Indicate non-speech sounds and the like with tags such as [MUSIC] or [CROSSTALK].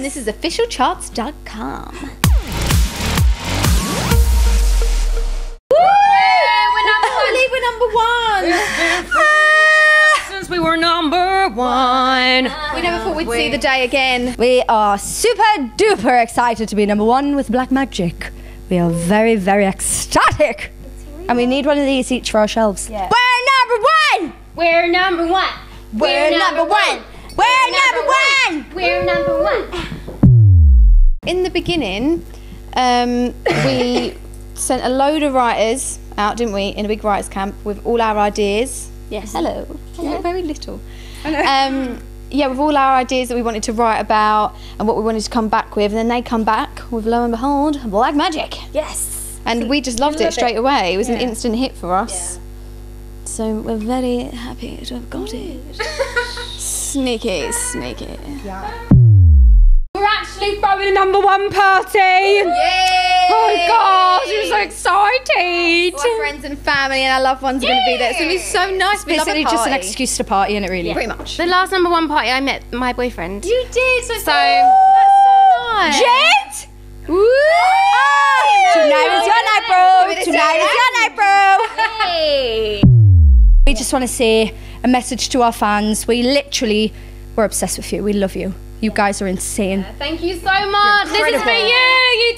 And this is officialcharts.com. we're number one. Ah! Since we were number one. Ah. We never thought we'd see the day again. We are super duper excited to be number one with Black Magic. We are very, very ecstatic. And we need one of these each for our shelves. Yeah. We're number one! We're number one. We're number one! We're number one! We're number one. In the beginning, um, we [COUGHS] sent a load of writers out, didn't we, in a big writers' camp with all our ideas. Yes. Hello. Hello. Very little. Um, yeah, with all our ideas that we wanted to write about and what we wanted to come back with, and then they come back with lo and behold, Black Magic. Yes. And we just loved it love straight it. away. It was an instant hit for us. So we're very happy to have got it. [LAUGHS] sneaky, sneaky. We're actually throwing a number one party. Yay! Oh gosh, I'm so excited. All our friends and family and our loved ones are going to be there. It's going to be so nice. We love a Basically just an excuse to party, and it really? Pretty much. The last number one party, I met my boyfriend. You did. So, So- that's so nice. Jet! Woo! Tonight is your night, bro! Tonight is your night, bro! Hey. We just want to say a message to our fans. We literally, we're obsessed with you. We love you. You guys are insane. Thank you so much. This is for you. You